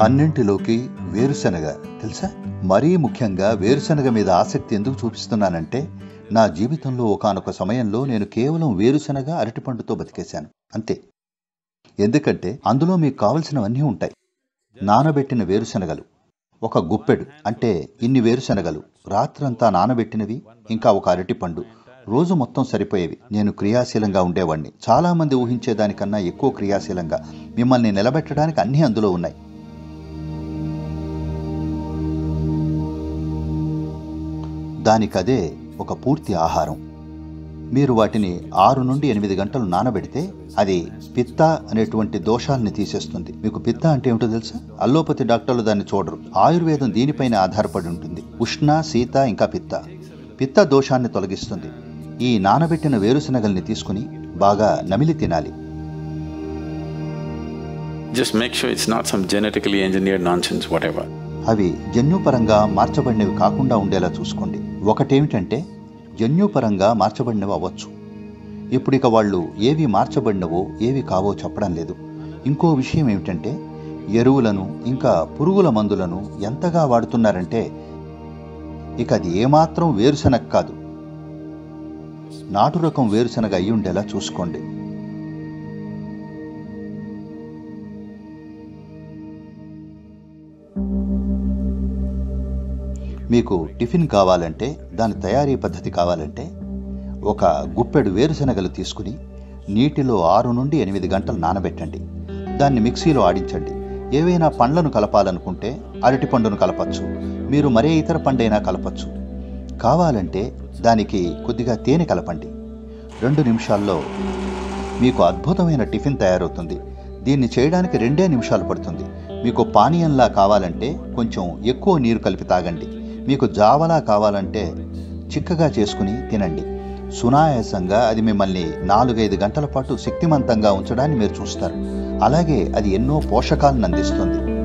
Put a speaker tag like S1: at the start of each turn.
S1: అన్నింటిలోకి వేరుశనగ. తెలుసా? మరీ ముఖ్యంగా వేరుశనగ మీద ఆసక్తి ఎందుకు చూపిస్తున్నానంటే నా జీవితంలో ఒకానొక సమయంలో నేను కేవలం వేరుశనగ అరటిపండుతో బతికేశాను. అంతే. ఎందుకంటే అందులో మీకు కావలసినవన్నీ ఉంటాయి. నానబెట్టిన వేరుశనగలు. ఒక గుప్పెడు. అంటే ఇన్ని వేరుశనగలు. రాత్రంతా నానబెట్టినవి ఇంకా ఒక అరటిపండు. రోజు మొత్తం సరిపోయేవి. నేను క్రియాశీలంగా ఉండేవాడిని చాలామంది ఊహించేదానికన్నా ఎక్కువ క్రియాశీలంగా. మిమ్మల్ని నిలబెట్టడానికి అన్నీ అందులో ఉన్నాయి. దానికదే ఒక పూర్తి ఆహారం. మీరు వాటిని ఆరు నుండి ఎనిమిది గంటలు నానబెడితే అది పిత్త అనేటువంటి దోషాలని తీసేస్తుంది. మీకు పిత్త అంటే ఏమిటో తెలుసా? అల్లోపతి డాక్టర్లు దాన్ని చూడరు. ఆయుర్వేదం దీనిపైన ఆధారపడి ఉంటుంది. ఉష్ణ శీత ఇంకా పిత్త. పిత్త దోషాన్ని తొలగిస్తుంది. ఈ నానబెట్టిన వేరుశనగల్ని తీసుకుని బాగా నమిలి తినాలి.
S2: Engineered nonsense, whatever.
S1: అవి జన్యుపరంగా మార్చబడినవి కాకుండా ఉండేలా చూసుకోండి. ఒకటేమిటంటే జన్యుపరంగా మార్చబడినవి అవ్వచ్చు. ఇప్పుడు ఇక వాళ్ళు ఏవి మార్చబడినవో ఏవి కావో చెప్పడం లేదు. ఇంకో విషయం ఏమిటంటే ఎరువులను ఇంకా పురుగుల మందులను ఎంతగా వాడుతున్నారంటే ఇక అది ఏమాత్రం వేరుశనగ కాదు. నాటు రకం వేరుశనగ అయి ఉండేలా చూసుకోండి. మీకు టిఫిన్ కావాలంటే దాని తయారీ పద్ధతి కావాలంటే ఒక గుప్పెడు వేరుశనగలు తీసుకుని నీటిలో ఆరు నుండి ఎనిమిది గంటలు నానబెట్టండి. దాన్ని మిక్సీలో ఆడించండి. ఏవైనా పండ్లను కలపాలనుకుంటే అరటిపండును కలపచ్చు. మీరు మరే ఇతర పండైనా కలపచ్చు. కావాలంటే దానికి కొద్దిగా తేనె కలపండి. రెండు నిమిషాల్లో మీకు అద్భుతమైన టిఫిన్ తయారవుతుంది. దీన్ని చేయడానికి రెండే నిమిషాలు పడుతుంది. మీకు పానీయంలా కావాలంటే కొంచెం ఎక్కువ నీరు కలిపి తాగండి. మీకు జావలా కావాలంటే చిక్కగా చేసుకుని తినండి. సునాయాసంగా అది మిమ్మల్ని నాలుగైదు గంటల పాటు శక్తిమంతంగా ఉంచడాన్ని మీరు చూస్తారు. అలాగే అది ఎన్నో పోషకాలను అందిస్తుంది.